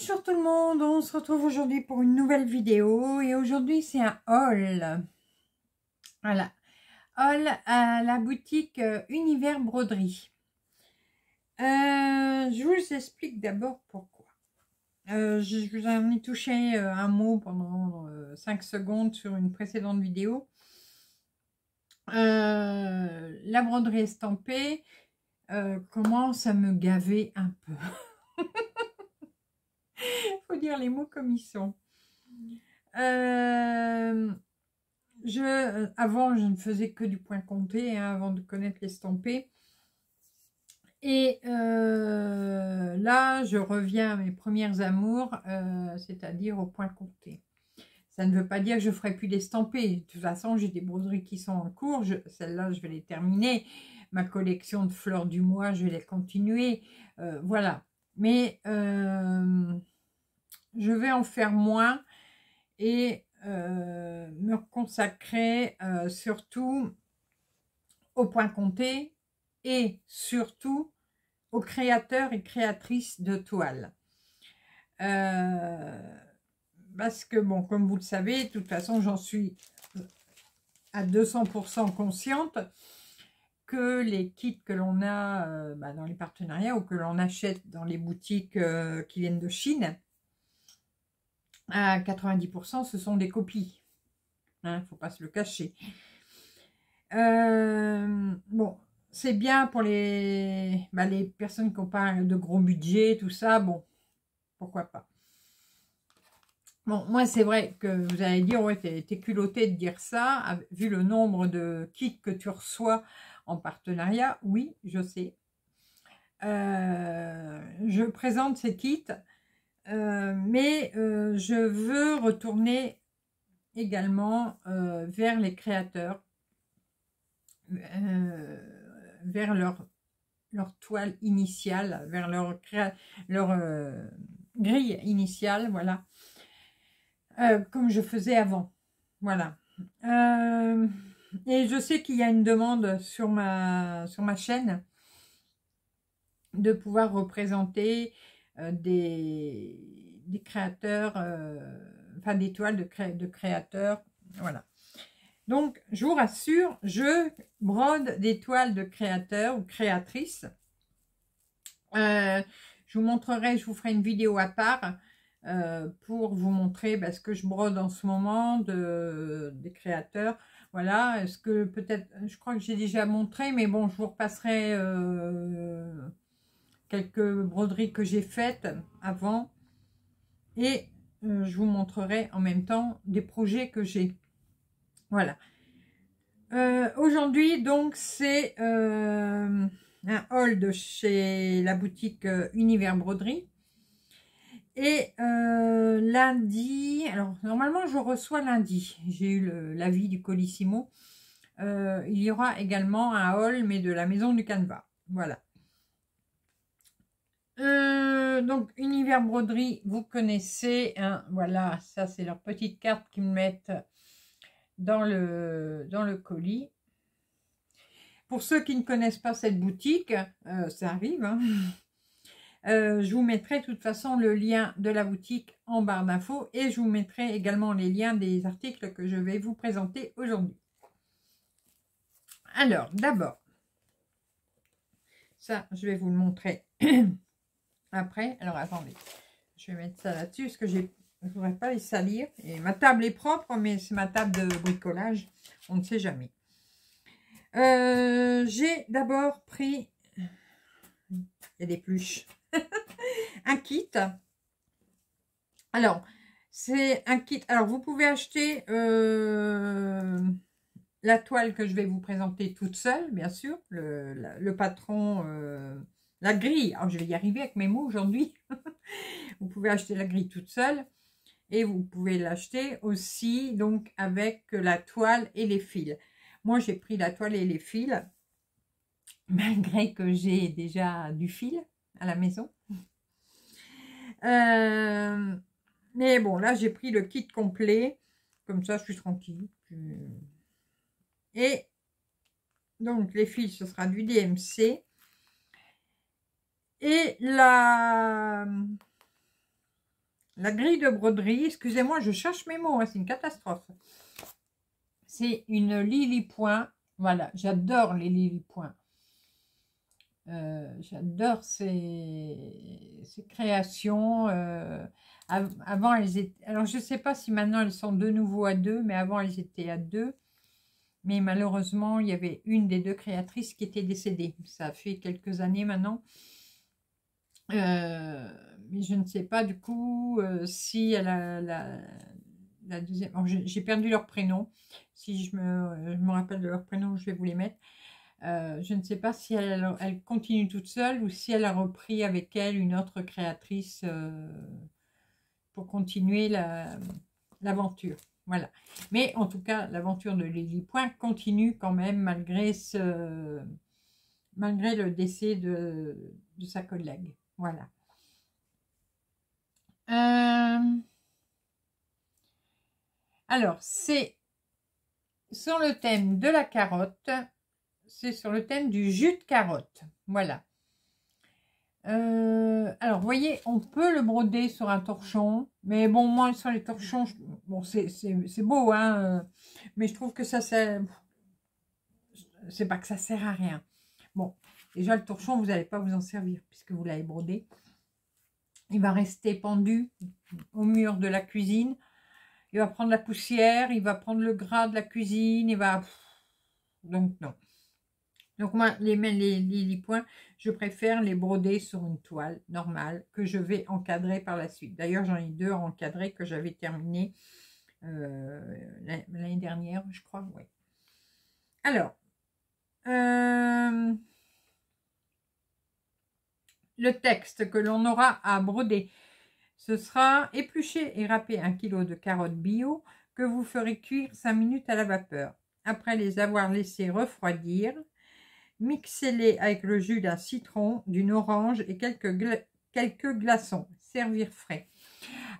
Bonjour tout le monde, on se retrouve aujourd'hui pour une nouvelle vidéo et aujourd'hui c'est un haul. Voilà, haul à la boutique euh, Univers Broderie. Euh, je vous explique d'abord pourquoi. Euh, je vous en ai touché un mot pendant 5 secondes sur une précédente vidéo. la broderie estampée commence à me gaver un peu. faut dire les mots comme ils sont. Euh, je, avant, je ne faisais que du point compté hein, avant de connaître l'estampé. Et euh, là, je reviens à mes premières amours, euh, c'est-à-dire au point compté. Ça ne veut pas dire que je ne ferai plus d'estampé. De toute façon, j'ai des broderies qui sont en cours. Celles-là, je vais les terminer. Ma collection de fleurs du mois, je vais les continuer. voilà. Mais je vais en faire moins et euh, me consacrer euh, surtout au point compté et surtout aux créateurs et créatrices de toiles. Euh, parce que, bon, comme vous le savez, de toute façon, j'en suis à 200% consciente que les kits que l'on a bah, dans les partenariats ou que l'on achète dans les boutiques qui viennent de Chine, à 90%, ce sont des copies. Il hein, faut pas se le cacher. Euh, bon, c'est bien pour les, bah, les personnes qui n'ont pas de gros budget, tout ça. Bon, pourquoi pas. Bon, moi, c'est vrai que vous allez dire, ouais, t'es culotté de dire ça, vu le nombre de kits que tu reçois en partenariat. Oui, je sais. Euh, je présente ces kits euh, mais euh, je veux retourner également euh, vers les créateurs, vers leur, leur toile initiale, vers leur, leur grille initiale, voilà, comme je faisais avant. Voilà. et je sais qu'il y a une demande sur ma, sur ma chaîne de pouvoir représenter des, des, créateurs, euh, enfin des toiles de, de créateurs, voilà. Donc, je vous rassure, je brode des toiles de créateurs ou créatrices. Euh, je vous montrerai, je vous ferai une vidéo à part pour vous montrer bah, ce que je brode en ce moment de, des créateurs. Voilà, est-ce que peut-être, je crois que j'ai déjà montré, mais bon, je vous repasserai quelques broderies que j'ai faites avant. Et euh, je vous montrerai en même temps des projets que j'ai. Voilà. Euh, aujourd'hui, donc, c'est euh, un haul de chez la boutique Univers Broderie. Et lundi, alors normalement je reçois lundi, j'ai eu l'avis du Colissimo. il y aura également un haul, mais de la maison du Canva. Voilà. Euh, donc, Univers Broderie, vous connaissez. Hein, voilà, ça, c'est leur petite carte qu'ils me mettent dans le, dans le colis. Pour ceux qui ne connaissent pas cette boutique, euh, ça arrive. Hein, euh, je vous mettrai de toute façon le lien de la boutique en barre d'infos et je vous mettrai également les liens des articles que je vais vous présenter aujourd'hui. Alors, d'abord, ça, je vais vous le montrer Après, alors attendez, je vais mettre ça là-dessus parce que je ne voudrais pas les salir? Et ma table est propre, mais c'est ma table de bricolage. On ne sait jamais. Euh, j'ai d'abord pris, il y a des pluches, un kit. Alors, c'est un kit. Alors, vous pouvez acheter euh, la toile que je vais vous présenter toute seule, bien sûr. Le, patron... Euh, la grille, alors je vais y arriver avec mes mots aujourd'hui. vous pouvez acheter la grille toute seule. Et vous pouvez l'acheter aussi donc avec la toile et les fils. Moi, j'ai pris la toile et les fils. Malgré que j'ai déjà du fil à la maison. Euh, mais bon, là, j'ai pris le kit complet. Comme ça, je suis tranquille. Et donc, les fils, ce sera du DMC. Et la, grille de broderie, excusez-moi, je cherche mes mots, hein, c'est une catastrophe. C'est une Lily Point. Voilà, j'adore les Lily Point. Euh, j'adore ces, créations. Euh, avant, elles étaient... Alors, je ne sais pas si maintenant elles sont de nouveau à deux, mais avant, elles étaient à deux. Mais malheureusement, il y avait une des deux créatrices qui était décédée. Ça fait quelques années maintenant. Euh, mais je ne sais pas du coup si elle a la, deuxième... J'ai perdu leur prénom. Si je me, je me rappelle de leur prénom, je vais vous les mettre. Euh, je ne sais pas si elle, continue toute seule ou si elle a repris avec elle une autre créatrice euh, pour continuer l'aventure. voilà. Mais en tout cas, l'aventure de Lily Point continue quand même malgré, ce, malgré le décès de, sa collègue. Voilà. Euh, alors, c'est sur le thème de la carotte c'est sur le thème du jus de carotte. Voilà. Euh, alors, vous voyez, on peut le broder sur un torchon. Mais bon, moi, sur les torchons, bon, c'est beau, hein. Mais je trouve que ça. C'est pas que ça sert à rien. Bon, déjà, le torchon, vous n'allez pas vous en servir puisque vous l'avez brodé. Il va rester pendu au mur de la cuisine. Il va prendre la poussière, il va prendre le gras de la cuisine, il va... Donc, non. Donc moi, les, les, les, points, je préfère les broder sur une toile normale que je vais encadrer par la suite. D'ailleurs, j'en ai deux encadrés que j'avais terminé euh, l'année dernière, je crois. Alors, euh, le texte que l'on aura à broder, ce sera éplucher et râper un kilo de carottes bio que vous ferez cuire 5 minutes à la vapeur. Après les avoir laissés refroidir, Mixez-les avec le jus d'un citron, d'une orange et quelques, quelques glaçons. Servir frais.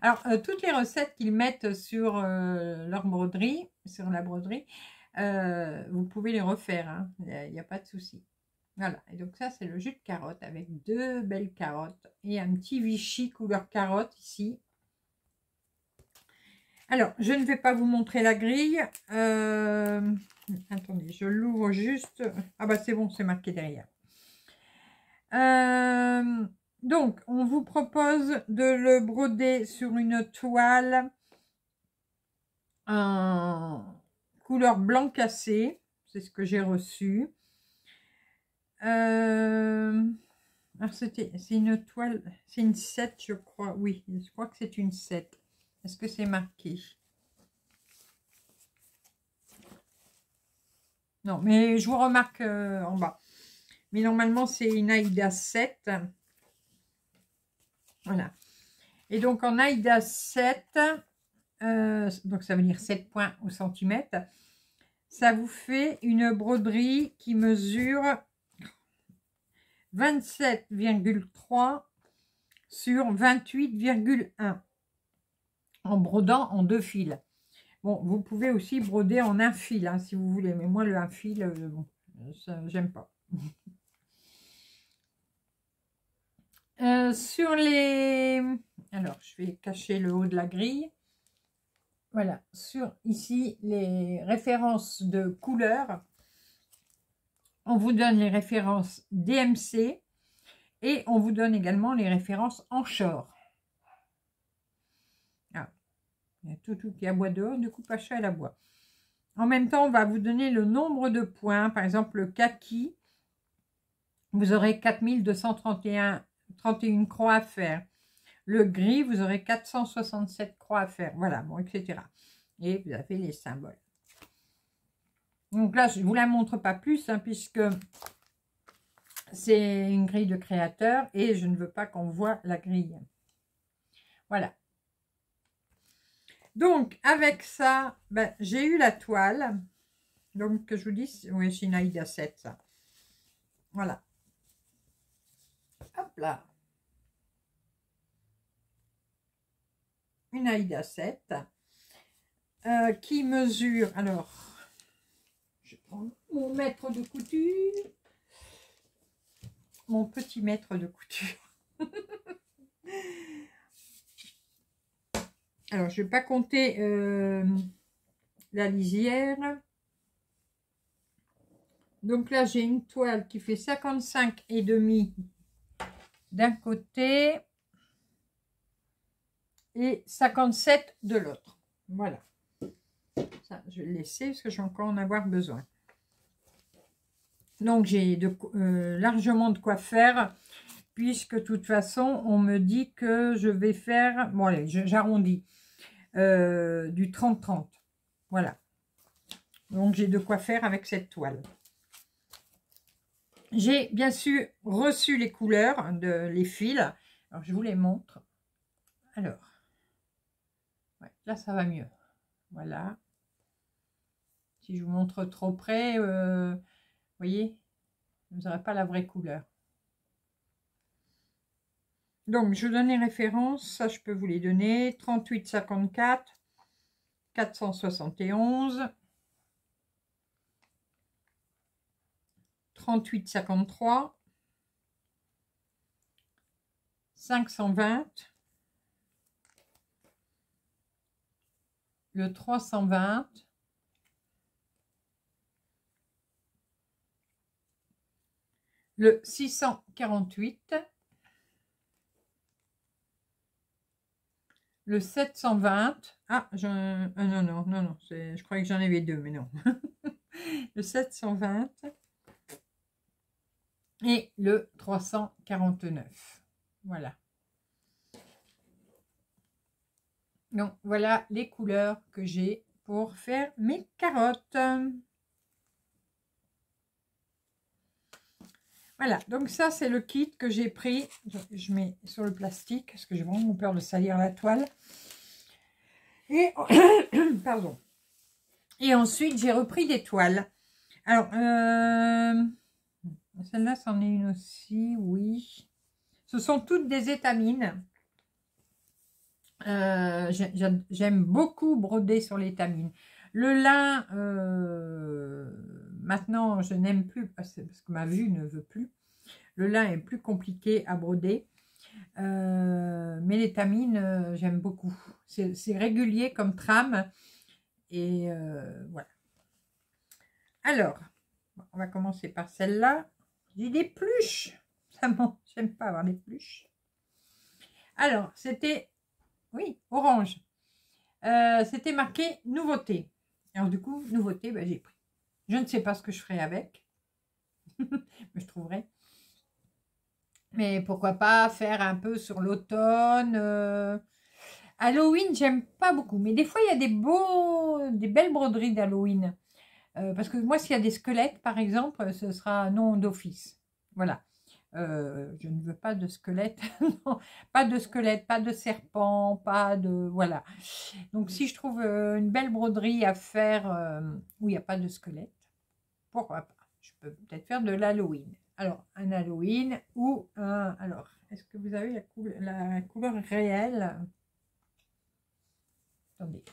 Alors, euh, toutes les recettes qu'ils mettent sur euh, leur broderie, sur la broderie, euh, vous pouvez les refaire. Hein. Il n'y a, pas de souci. Voilà. Et donc ça, c'est le jus de carotte avec deux belles carottes et un petit Vichy couleur carotte ici. Alors, je ne vais pas vous montrer la grille. Attendez, je l'ouvre juste. Ah bah c'est bon, c'est marqué derrière. Euh, donc, on vous propose de le broder sur une toile en couleur blanc cassé. C'est ce que j'ai reçu. Euh, alors, c'était, c'est une toile, c'est une 7, je crois. Oui, je crois que c'est une 7. Est-ce que c'est marqué? Non, mais je vous remarque euh, en bas. Mais normalement, c'est une AIDA 7. Voilà. Et donc, en AIDA 7, euh, donc ça veut dire 7 points au centimètre, ça vous fait une broderie qui mesure 27,3 sur 28,1 en brodant en deux fils. Bon, vous pouvez aussi broder en un fil, hein, si vous voulez. Mais moi, le un fil, euh, j'aime pas. Euh, sur les... Alors, je vais cacher le haut de la grille. Voilà, sur ici, les références de couleurs. On vous donne les références DMC et on vous donne également les références en short. Il y a tout, tout qui aboie dehors, du coup, Pacha, elle aboie. En même temps, on va vous donner le nombre de points. Par exemple, le kaki, vous aurez 4231 31 croix à faire. Le gris, vous aurez 467 croix à faire. Voilà, bon, etc. Et vous avez les symboles. Donc là, je ne vous la montre pas plus, hein, puisque c'est une grille de créateur et je ne veux pas qu'on voit la grille. Voilà. Donc, avec ça, ben, j'ai eu la toile. Donc, que je vous dis, oui, c'est une Aïda 7, ça. Voilà. Hop là. Une Aïda 7 euh, qui mesure, alors, mon mètre de couture, mon petit mètre de couture. Alors, je ne vais pas compter euh, la lisière. Donc là, j'ai une toile qui fait 55 et demi d'un côté et 57 de l'autre. Voilà. Ça, je vais le laisser parce que je vais encore en avoir besoin. Donc, j'ai euh, largement de quoi faire puisque de toute façon, on me dit que je vais faire... Bon, allez, j'arrondis. Euh, du 30-30. Voilà. Donc, j'ai de quoi faire avec cette toile. J'ai bien sûr reçu les couleurs de les fils. Alors, je vous les montre. Alors, là, ça va mieux. Voilà. Si je vous montre trop près, euh, voyez, vous n'aurez pas la vraie couleur. Donc, je donne les références. Ça, je peux vous les donner. 38, 54, 471, 38, 53, 520, le 320, le 648, le 720. Ah, ah, non, non, non, non, je croyais que j'en avais deux, mais non. le 720 et le 349. Voilà. Donc, voilà les couleurs que j'ai pour faire mes carottes. Voilà, donc ça, c'est le kit que j'ai pris. Je, mets sur le plastique, parce que j'ai vraiment peur de salir la toile. Et, pardon. Et ensuite, j'ai repris des toiles. Alors, euh, celle-là, c'en est une aussi, oui. Ce sont toutes des étamines. Euh, j'aime beaucoup broder sur l'étamine. Le lin, euh, maintenant, je n'aime plus parce, que ma vue ne veut plus. Le lin est plus compliqué à broder. Euh, mais l'étamine, euh, j'aime beaucoup. C'est régulier comme trame. Et voilà. Alors, on va commencer par celle-là. J'ai des pluches. J'aime pas avoir des pluches. Alors, c'était, oui, orange. c'était marqué nouveauté. Alors du coup, nouveauté, ben, j'ai pris. Je ne sais pas ce que je ferai avec. mais je trouverai. Mais pourquoi pas faire un peu sur l'automne. Euh. Halloween, j'aime pas beaucoup. Mais des fois, il y a des beaux, des belles broderies d'Halloween. Euh, parce que moi, s'il y a des squelettes, par exemple, ce sera non d'office. Voilà. Euh, je ne veux pas de squelette, pas de squelette, pas de serpent, pas de... Voilà. Donc, si je trouve une belle broderie à faire où il n'y a pas de squelette, pourquoi pas Je peux peut-être faire de l'Halloween. Alors, un Halloween ou un... Alors, est-ce que vous avez la, couleur réelle? Attendez.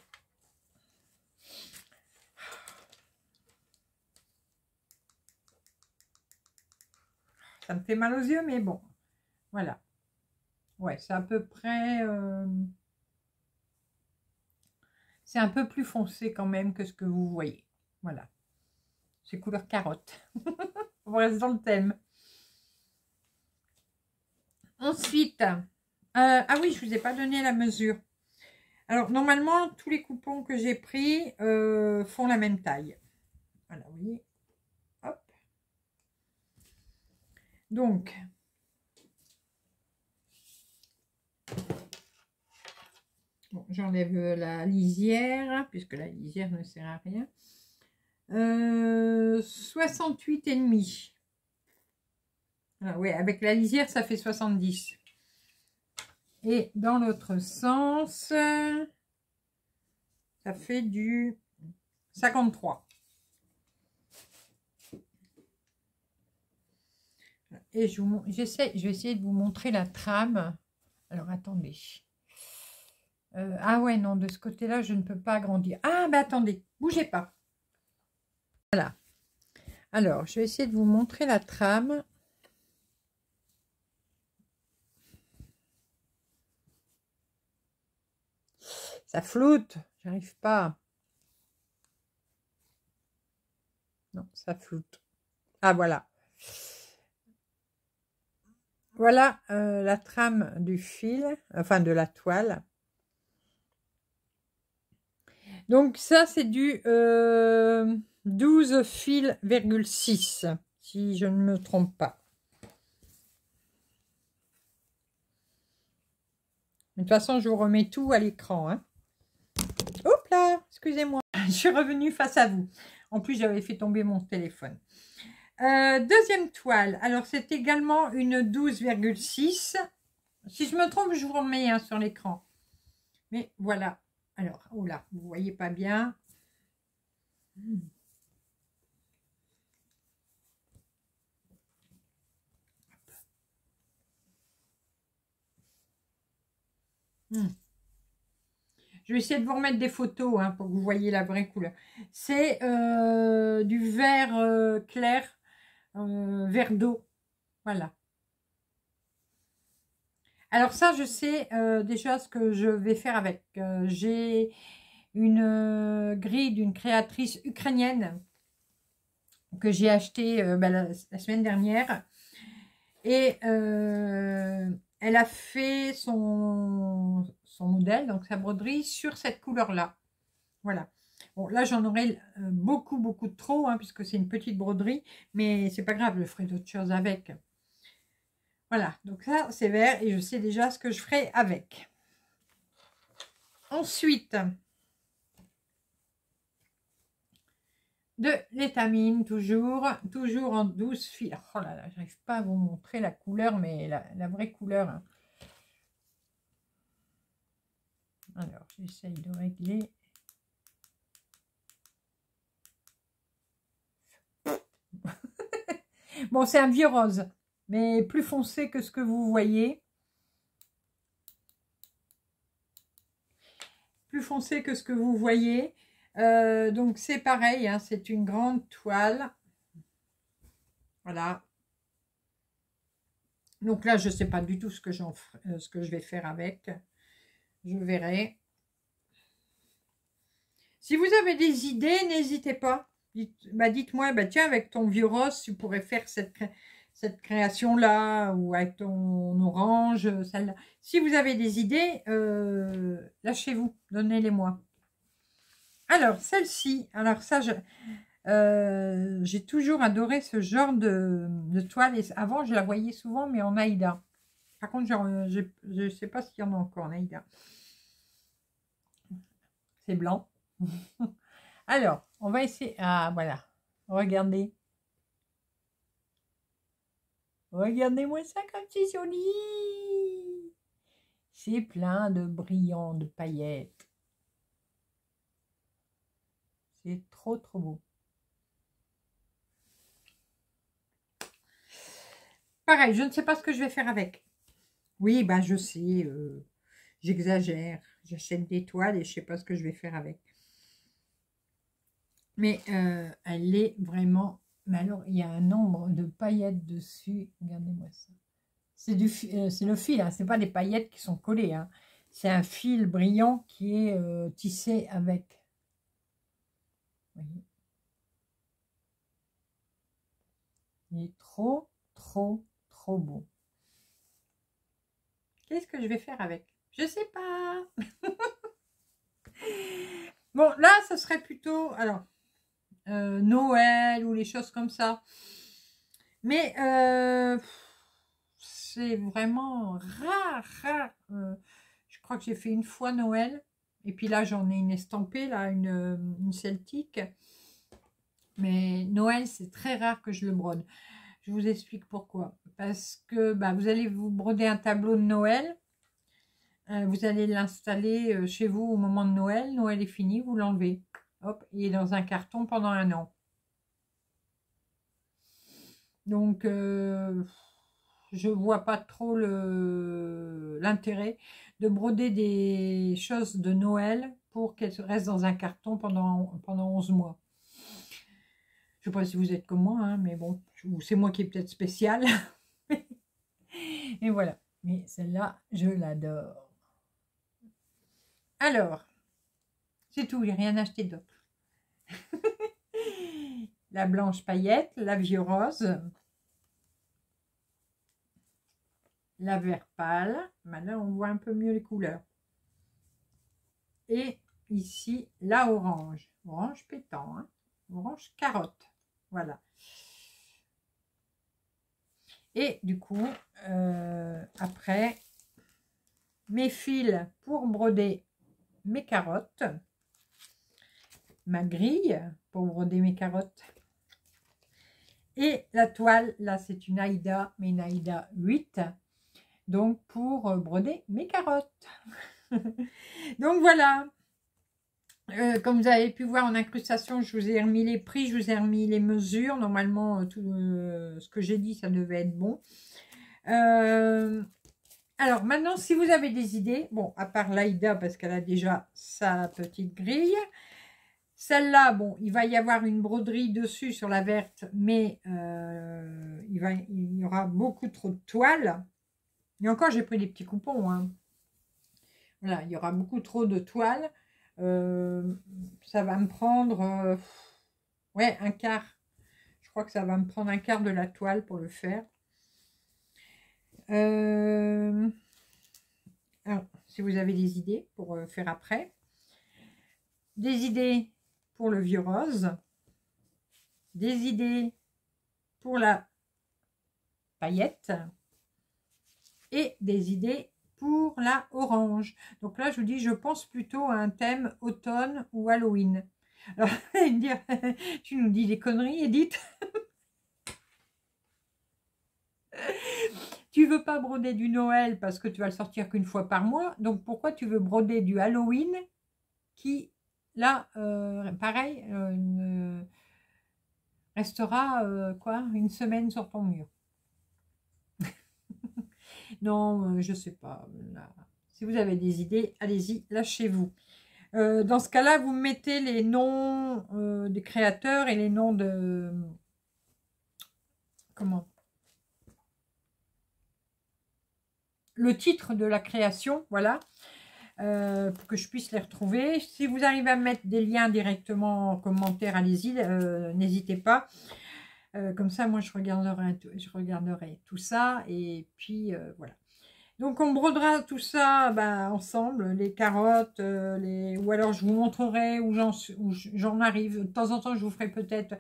Ça me fait mal aux yeux, mais bon. Voilà. Ouais, c'est à peu près... Euh, c'est un peu plus foncé quand même que ce que vous voyez. Voilà. C'est couleur carotte. On reste dans le thème. Ensuite, euh, ah oui, je ne vous ai pas donné la mesure. Alors, normalement, tous les coupons que j'ai pris euh, font la même taille. Voilà, vous voyez. Donc, j'enlève la lisière, puisque la lisière ne sert à rien. Euh, 68 et demi. Ah, avec la lisière, ça fait 70. Et dans l'autre sens, ça fait du 53. Et je, je vais essayer de vous montrer la trame. Alors, attendez. Euh, ah ouais, non, de ce côté-là, je ne peux pas agrandir. Ah, ben attendez, bougez pas. Voilà. Alors, je vais essayer de vous montrer la trame. Ça floute, j'arrive pas. Non, ça floute. Ah voilà. Voilà euh, la trame du fil, enfin de la toile. Donc ça, c'est du euh, 12 fils,6, si je ne me trompe pas. De toute façon, je vous remets tout à l'écran. Hein. Hop là, excusez-moi. Je suis revenue face à vous. En plus, j'avais fait tomber mon téléphone. Euh, deuxième toile. Alors, c'est également une 12,6. Si je me trompe, je vous remets hein, sur l'écran. Mais voilà. Alors, oh là, vous voyez pas bien. Hmm. Hmm. Je vais essayer de vous remettre des photos hein, pour que vous voyez la vraie couleur. C'est euh, du vert euh, clair, euh, vert d'eau. Voilà. Alors ça, je sais déjà ce que je vais faire avec. J'ai une grille d'une créatrice ukrainienne que j'ai acheté ben, la, semaine dernière. Et elle a fait son, son modèle, donc sa broderie, sur cette couleur-là. Voilà. Bon, là, j'en aurai euh, beaucoup, beaucoup trop, hein, puisque c'est une petite broderie, mais c'est pas grave, je ferai d'autres choses avec. Voilà, donc ça, c'est vert, et je sais déjà ce que je ferai avec. Ensuite, de l'étamine, toujours, toujours en 12 fils. Oh là là, j'arrive pas à vous montrer la couleur, mais la, vraie couleur. Hein. Alors, j'essaye de régler. bon, c'est un vieux rose, mais plus foncé que ce que vous voyez. Plus foncé que ce que vous voyez. Euh, donc c'est pareil, hein, c'est une grande toile. Voilà. Donc là, je ne sais pas du tout ce que, euh, ce que je vais faire avec. Je verrai. Si vous avez des idées, n'hésitez pas. Bah, dites-moi, bah, tiens, avec ton vieux rose, tu pourrais faire cette, cette création-là, ou avec ton orange, celle-là. Si vous avez des idées, euh, lâchez-vous, donnez-les-moi. Alors, celle-ci, alors ça, euh, j'ai toujours adoré ce genre de, toile. avant, je la voyais souvent, mais en Aïda. Par contre, je ne sais pas s'il y en a encore en Aïda. C'est blanc. alors, on va essayer. Ah, voilà. Regardez. Regardez-moi ça comme c'est joli. C'est plein de brillants, de paillettes. Trop, trop beau. Pareil, je ne sais pas ce que je vais faire avec. Oui, ben je sais, euh, j'exagère. J'achète des toiles et je sais pas ce que je vais faire avec. Mais euh, elle est vraiment... Mais alors, il y a un nombre de paillettes dessus. Regardez-moi ça. C'est du euh, c'est le fil, hein. c'est pas des paillettes qui sont collées. Hein. C'est un fil brillant qui est tissé avec. Il est trop, trop, trop beau. Qu'est-ce que je vais faire avec? Je sais pas. bon, là, ce serait plutôt, alors, euh, Noël ou les choses comme ça. Mais euh, c'est vraiment rare, rare. Euh, je crois que j'ai fait une fois Noël. Et puis là, j'en ai une estampée, là, une, celtique. Mais Noël, c'est très rare que je le brode. Je vous explique pourquoi. Parce que bah, vous allez vous broder un tableau de Noël. Euh, vous allez l'installer euh, chez vous au moment de Noël. Noël est fini, vous l'enlevez. Hop, il est dans un carton pendant un an. Donc, euh, je vois pas trop l'intérêt de broder des choses de Noël pour qu'elles restent dans un carton pendant, pendant 11 mois. Je ne sais pas si vous êtes comme moi, hein, mais bon, c'est moi qui est peut-être spécial. Et voilà. Mais celle-là, je l'adore. Alors, C'est tout, j'ai rien acheté d'autre. la blanche paillette, la vieux rose, la vert pâle. Maintenant, on voit un peu mieux les couleurs. Et ici, la orange. Orange pétant, hein. orange carotte. Voilà. Et du coup, euh, après, mes fils pour broder mes carottes, ma grille pour broder mes carottes, et la toile, là c'est une Aïda, mais une Aïda 8, donc pour broder mes carottes. donc voilà, euh, comme vous avez pu voir en incrustation, je vous ai remis les prix, je vous ai remis les mesures. Normalement, euh, tout euh, ce que j'ai dit, ça devait être bon. alors, maintenant, si vous avez des idées, bon, à part l'Aïda, parce qu'elle a déjà sa petite grille. Celle-là, bon, il va y avoir une broderie dessus sur la verte, mais il, il y aura beaucoup trop de toiles. Et encore, j'ai pris des petits coupons. Hein. Voilà, il y aura beaucoup trop de toiles. Euh, ça va me prendre euh, ouais, un quart. Je crois que ça va me prendre un quart de la toile pour le faire. Euh, si vous avez des idées pour faire après. Des idées pour le vieux rose. Des idées pour la paillette. Et des idées pour la orange. Donc là, je vous dis, je pense plutôt à un thème automne ou Halloween. Alors, tu nous dis des conneries, Edith Tu veux pas broder du Noël parce que tu vas le sortir qu'une fois par mois. Donc, pourquoi tu veux broder du Halloween qui, là, euh, pareil, euh, restera euh, quoi une semaine sur ton mur? Non, euh, je ne sais pas. Si vous avez des idées, allez-y, lâchez-vous. Euh, dans ce cas-là, vous mettez les noms euh, des créateurs et les noms de... Comment? Le titre de la création, voilà. pour que je puisse les retrouver. Si vous arrivez à mettre des liens directement en commentaire, allez-y, n'hésitez pas. Euh, comme ça, moi, je regarderai, je regarderai tout ça. Et puis, euh, voilà. Donc, on brodera tout ça bah, ensemble, les carottes, euh, les... ou alors je vous montrerai où j'en arrive. De temps en temps, je vous ferai peut-être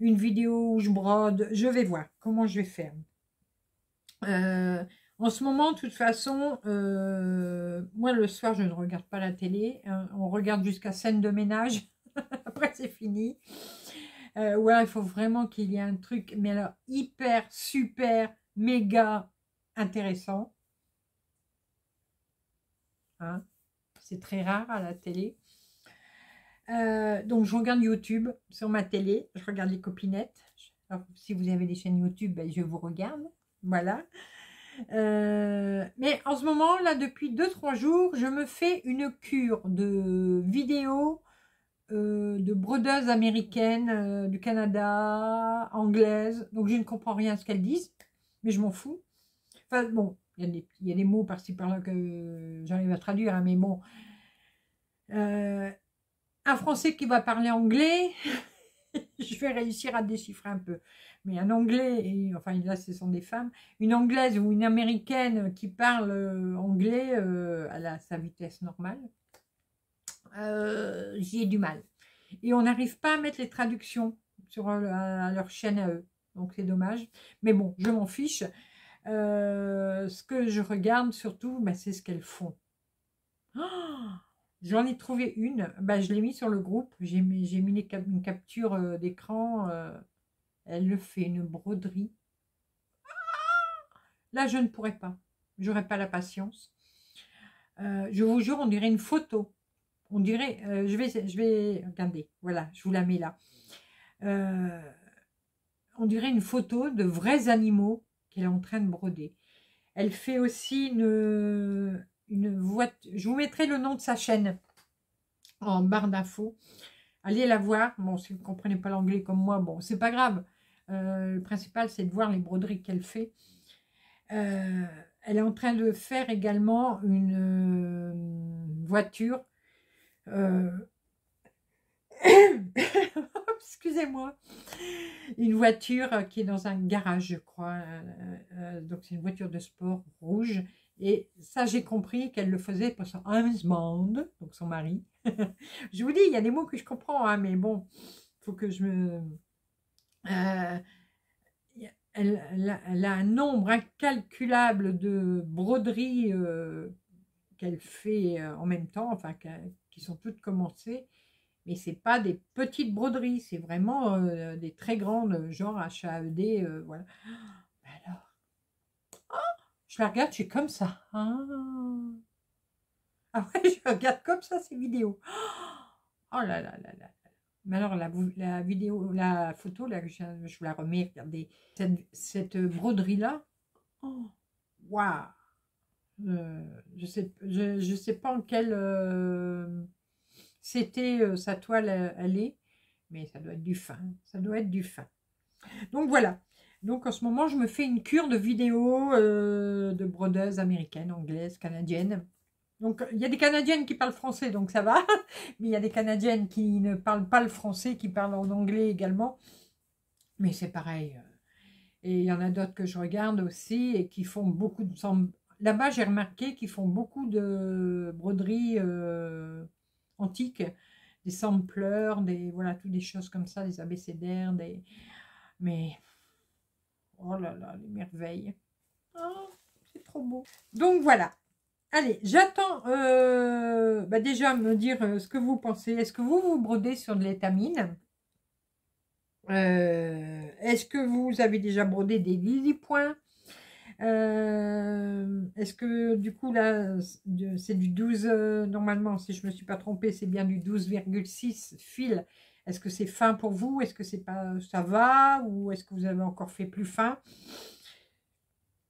une vidéo où je brode. Je vais voir comment je vais faire. en ce moment, de toute façon, moi, le soir, je ne regarde pas la télé. Hein. on regarde jusqu'à scène de ménage. Après, c'est fini. Euh, ouais, il faut vraiment qu'il y ait un truc, mais alors hyper, super, méga intéressant. Hein C'est très rare à la télé. Euh, donc, je regarde YouTube sur ma télé. Je regarde les copinettes. si vous avez des chaînes YouTube, ben, je vous regarde. Voilà. Euh, mais en ce moment, là, depuis 2-3 jours, je me fais une cure de vidéos euh, de brodeuses américaines euh, du Canada, anglaises. Donc je ne comprends rien à ce qu'elles disent, mais je m'en fous. Enfin bon, il y, a des mots par-ci par-là que j'arrive à traduire, hein, mais bon. Euh, un Français qui va parler anglais, je vais réussir à déchiffrer un peu. Mais un anglais, et, enfin là ce sont des femmes, une anglaise ou une américaine qui parle anglais à sa vitesse normale, euh, j'y ai du mal. Et on n'arrive pas à mettre les traductions sur euh, leur chaîne à eux. Donc c'est dommage. Mais bon, je m'en fiche. Euh, ce que je regarde surtout, bah, c'est ce qu'elles font. Oh J'en ai trouvé une. Bah, je l'ai mis sur le groupe. J'ai mis, mis une capture d'écran. elle le fait, une broderie. Là, je ne pourrais pas. J'aurais pas la patience. je vous jure, on dirait une photo on dirait, euh, je, vais, je regardez, voilà, je vous la mets là. Euh, on dirait une photo de vrais animaux qu'elle est en train de broder. Elle fait aussi une, une voiture. Je vous mettrai le nom de sa chaîne en barre d'infos. Allez la voir. Bon, si vous ne comprenez pas l'anglais comme moi, bon, c'est pas grave. Euh, le principal, c'est de voir les broderies qu'elle fait. elle est en train de faire également une voiture euh, excusez-moi, une voiture qui est dans un garage, je crois. donc c'est une voiture de sport rouge. Et ça, j'ai compris qu'elle le faisait pour son husband, donc son mari. je vous dis, il y a des mots que je comprends, hein, mais bon, il faut que je me... elle, a, un nombre incalculable de broderies qu'elle fait en même temps, enfin, sont toutes commencées. Mais c'est pas des petites broderies, c'est vraiment des très grandes, genre HAED, euh, voilà. Alors, oh, je la regarde, je suis comme ça. Ah, ah je regarde comme ça ces vidéos. Oh là là là là. Mais alors, la, la vidéo, la photo, là, je, je vous la remets, regardez. Cette, broderie-là, oh, waouh euh, Je sais, je, je, sais pas en quelle euh, c'était euh, sa toile, est, mais ça doit être du fin. Ça doit être du fin. Donc voilà. Donc en ce moment, je me fais une cure de vidéos de brodeuses américaines, anglaises, canadiennes. Donc, il y a des Canadiennes qui parlent français, donc ça va. Mais il y a des Canadiennes qui ne parlent pas le français, qui parlent en anglais également. Mais c'est pareil. Euh. Et il y en a d'autres que je regarde aussi et qui font beaucoup de... Là-bas, j'ai remarqué qu'ils font beaucoup de broderies euh, antiques, des sampleurs, des voilà, des choses comme ça, des abécédaires, des... Mais, oh là là, les merveilles. Oh, c'est trop beau. Donc voilà, Allez, j'attends euh, bah, déjà me dire euh, ce que vous pensez. Est-ce que vous vous brodez sur de l'étamine? Euh, Est-ce que vous avez déjà brodé des lily points Est-ce que du coup là, c'est du 12, normalement, si je ne me suis pas trompée, c'est bien du 12,6 fil. Est-ce que c'est fin pour vous? Est-ce que c'est pas ça va? Ou est-ce que vous avez encore fait plus fin?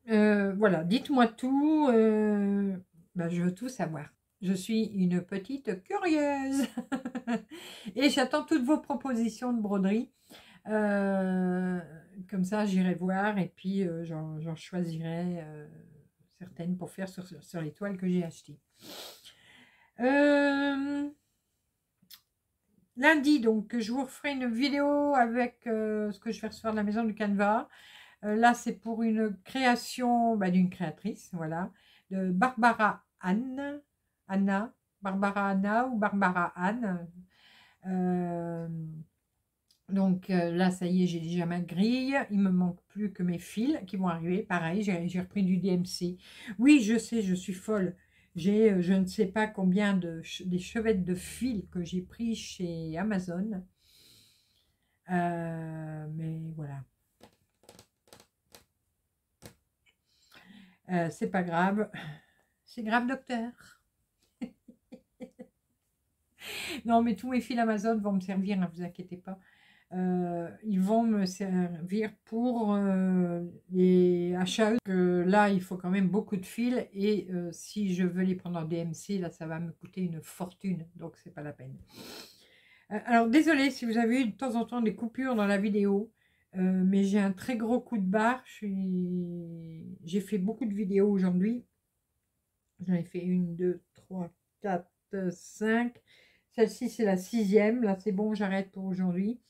Voilà, dites-moi tout. Ben, je veux tout savoir. Je suis une petite curieuse. et j'attends toutes vos propositions de broderie. Euh, comme ça, j'irai voir et puis euh, j'en choisirai euh, certaines pour faire sur, les toiles que j'ai achetées. lundi, donc, je vous referai une vidéo avec ce que je vais recevoir de la maison du Canva. là, c'est pour une création bah, d'une créatrice, voilà, de Barbara Anne, Anna, Barbara Anna ou Barbara Anne. Euh, donc euh, là, ça y est, j'ai déjà ma grille. Il me manque plus que mes fils qui vont arriver. Pareil, j'ai repris du DMC. Oui, je sais, je suis folle. J'ai, euh, je ne sais pas combien de des chevettes de fils que j'ai pris chez Amazon. mais voilà. c'est pas grave. C'est grave, docteur. non, mais tous mes fils Amazon vont me servir, ne vous inquiétez pas. Euh, ils vont me servir pour euh, les achats. Que là, il faut quand même beaucoup de fils. Et euh, si je veux les prendre en DMC, là, ça va me coûter une fortune. Donc, c'est pas la peine. alors, désolé si vous avez eu de temps en temps des coupures dans la vidéo. mais j'ai un très gros coup de barre. J'ai fait beaucoup de vidéos aujourd'hui. J'en ai fait une, deux, trois, quatre, cinq. Celle-ci, c'est la sixième. Là, c'est bon, j'arrête pour aujourd'hui.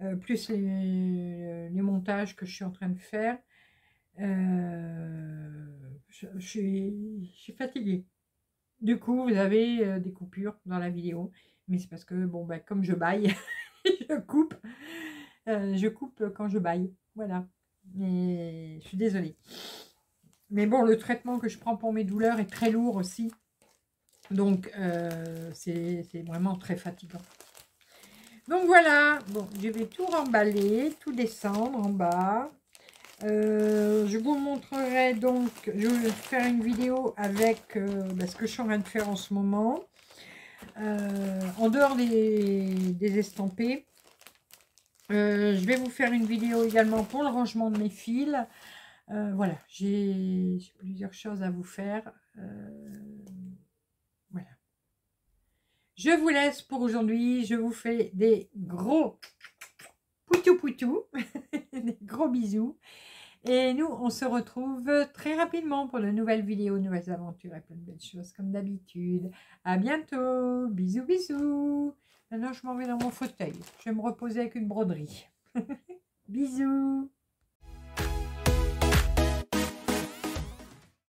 Euh, plus les, montages que je suis en train de faire. Euh, je, suis, fatiguée. Du coup, vous avez euh, des coupures dans la vidéo. Mais c'est parce que, bon, ben, comme je baille, je coupe. je coupe quand je baille. Voilà. Je suis désolée. Mais bon, le traitement que je prends pour mes douleurs est très lourd aussi. Donc, c'est vraiment très fatigant. Donc voilà, bon, je vais tout remballer, tout descendre en bas. Euh, je vous montrerai donc, je vais faire une vidéo avec euh, bah, ce que je suis en train de faire en ce moment. en dehors des, des estampés. je vais vous faire une vidéo également pour le rangement de mes fils. Euh, voilà, j'ai plusieurs choses à vous faire. Je vous laisse pour aujourd'hui. Je vous fais des gros poutou poutou, des gros bisous. Et nous, on se retrouve très rapidement pour de nouvelles vidéos, nouvelles aventures et plein de belles choses comme d'habitude. À bientôt. Bisous, bisous. Maintenant, je m'en vais dans mon fauteuil. Je vais me reposer avec une broderie. bisous.